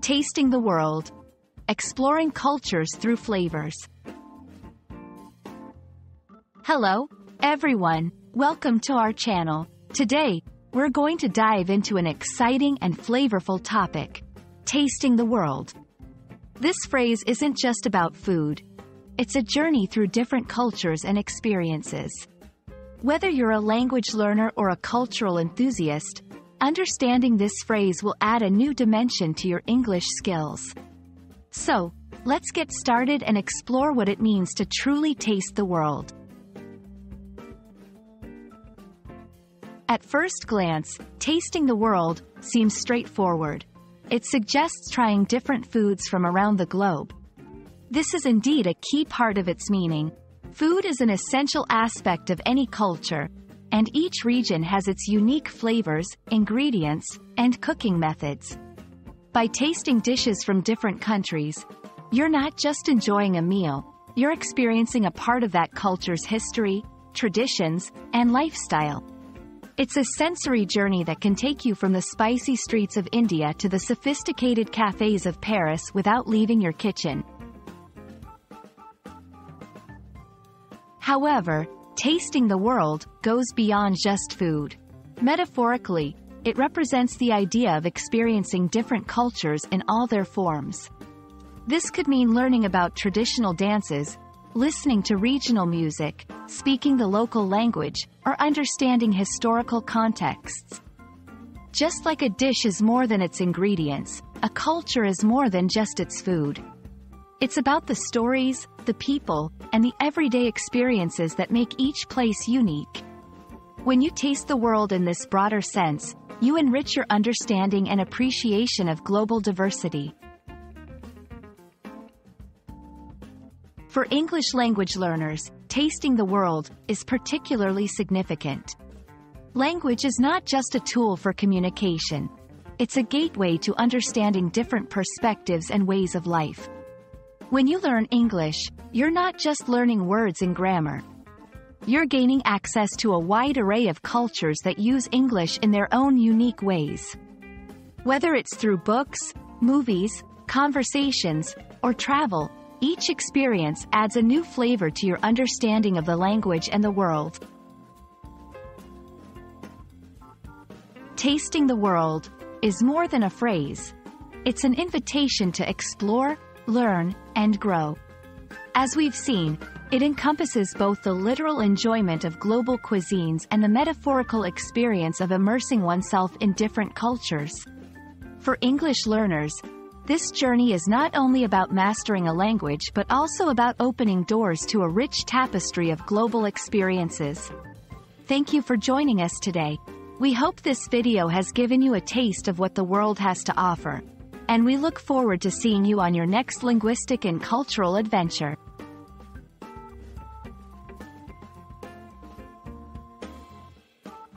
Tasting the World. Exploring cultures through flavors. Hello, everyone. Welcome to our channel. Today, we're going to dive into an exciting and flavorful topic. Tasting the World. This phrase isn't just about food. It's a journey through different cultures and experiences. Whether you're a language learner or a cultural enthusiast, understanding this phrase will add a new dimension to your English skills. So, let's get started and explore what it means to truly taste the world. At first glance, tasting the world seems straightforward. It suggests trying different foods from around the globe. This is indeed a key part of its meaning. Food is an essential aspect of any culture, and each region has its unique flavors, ingredients, and cooking methods. By tasting dishes from different countries, you're not just enjoying a meal, you're experiencing a part of that culture's history, traditions, and lifestyle. It's a sensory journey that can take you from the spicy streets of India to the sophisticated cafes of Paris without leaving your kitchen. However, tasting the world goes beyond just food. Metaphorically, it represents the idea of experiencing different cultures in all their forms. This could mean learning about traditional dances, listening to regional music, speaking the local language, or understanding historical contexts. Just like a dish is more than its ingredients, a culture is more than just its food. It's about the stories, the people, and the everyday experiences that make each place unique. When you taste the world in this broader sense, you enrich your understanding and appreciation of global diversity. For English language learners, tasting the world is particularly significant. Language is not just a tool for communication. It's a gateway to understanding different perspectives and ways of life. When you learn English, you're not just learning words and grammar. You're gaining access to a wide array of cultures that use English in their own unique ways. Whether it's through books, movies, conversations, or travel, each experience adds a new flavor to your understanding of the language and the world. Tasting the world is more than a phrase. It's an invitation to explore, learn, and grow. As we've seen, it encompasses both the literal enjoyment of global cuisines and the metaphorical experience of immersing oneself in different cultures. For English learners, this journey is not only about mastering a language but also about opening doors to a rich tapestry of global experiences. Thank you for joining us today. We hope this video has given you a taste of what the world has to offer and we look forward to seeing you on your next linguistic and cultural adventure.